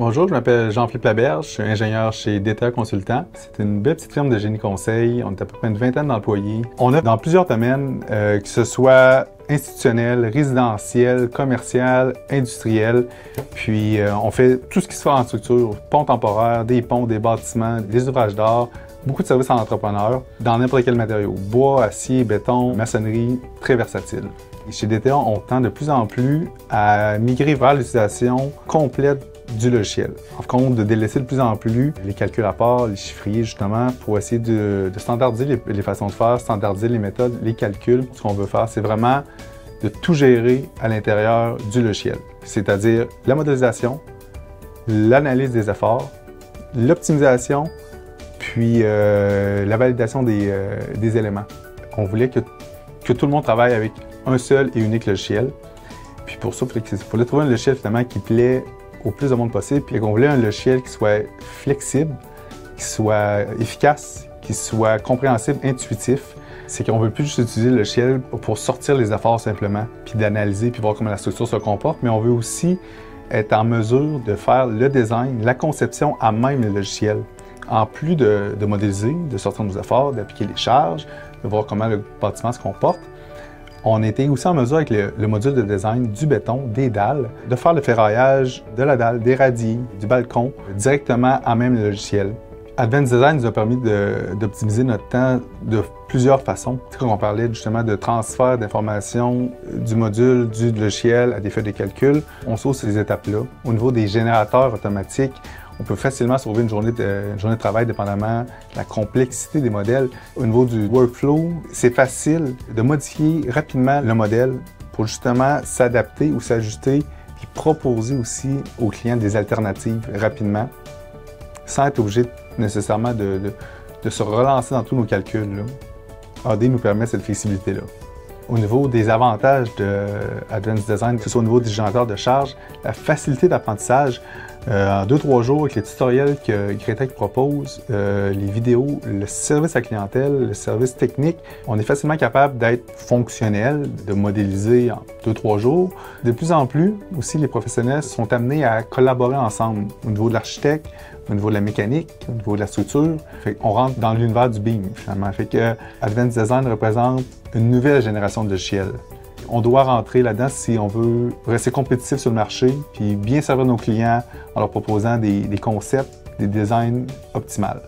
Bonjour, je m'appelle Jean-Philippe Laberge, je suis ingénieur chez DTA Consultant. C'est une belle petite firme de génie conseil. On est à peu près une vingtaine d'employés. On a dans plusieurs domaines, euh, que ce soit institutionnel, résidentiel, commercial, industriel. Puis euh, on fait tout ce qui se fait en structure, ponts temporaires, des ponts, des bâtiments, des ouvrages d'art, beaucoup de services en entrepreneur dans n'importe quel matériau. Bois, acier, béton, maçonnerie, très versatile. chez DTA, on tend de plus en plus à migrer vers l'utilisation complète du logiciel. En compte de délaisser de plus en plus les calculs à part, les chiffriers justement, pour essayer de, standardiser les, façons de faire, standardiser les méthodes, les calculs. Ce qu'on veut faire, c'est vraiment de tout gérer à l'intérieur du logiciel, c'est-à-dire la modélisation, l'analyse des efforts, l'optimisation, puis euh, la validation euh, des, éléments. On voulait que, que tout le monde travaille avec un seul et unique logiciel. Puis pour ça, il fallait trouver un logiciel finalement qui plaît au plus de monde possible. Puis on voulait un logiciel qui soit flexible, qui soit efficace, qui soit compréhensible, intuitif. C'est qu'on ne veut plus juste utiliser le logiciel pour sortir les efforts simplement, puis d'analyser, puis voir comment la structure se comporte, mais on veut aussi être en mesure de faire le design, la conception à même le logiciel. En plus de, de modéliser, de sortir nos efforts, d'appliquer les charges, de voir comment le bâtiment se comporte, on était aussi en mesure, avec le, module de design du béton, des dalles, de faire le ferraillage de la dalle, des radis, du balcon, directement à même le logiciel. Advanced Design nous a permis d'optimiser notre temps de plusieurs façons. Quand on parlait justement de transfert d'informations du module, du logiciel à des feuilles de calcul, on sauve ces étapes-là. Au niveau des générateurs automatiques, on peut facilement sauver une journée, de, journée de travail dépendamment de la complexité des modèles. Au niveau du workflow, c'est facile de modifier rapidement le modèle pour justement s'adapter ou s'ajuster et proposer aussi aux clients des alternatives rapidement sans être obligé nécessairement de, se relancer dans tous nos calculs. AD nous permet cette flexibilité-là. Au niveau des avantages de Advanced Design, que ce soit au niveau du générateur de charge, la facilité d'apprentissage, euh, en deux, trois jours, avec les tutoriels que Gretec propose, euh, les vidéos, le service à clientèle, le service technique, on est facilement capable d'être fonctionnel, de modéliser en deux, trois jours. De plus en plus, aussi, les professionnels sont amenés à collaborer ensemble au niveau de l'architecte, au niveau de la mécanique, au niveau de la structure. on rentre dans l'univers du BIM, finalement. Fait que Advanced Design représente une nouvelle génération de logiciels on doit rentrer là-dedans si on veut rester compétitif sur le marché, puis bien servir nos clients en leur proposant des, concepts, des designs optimales.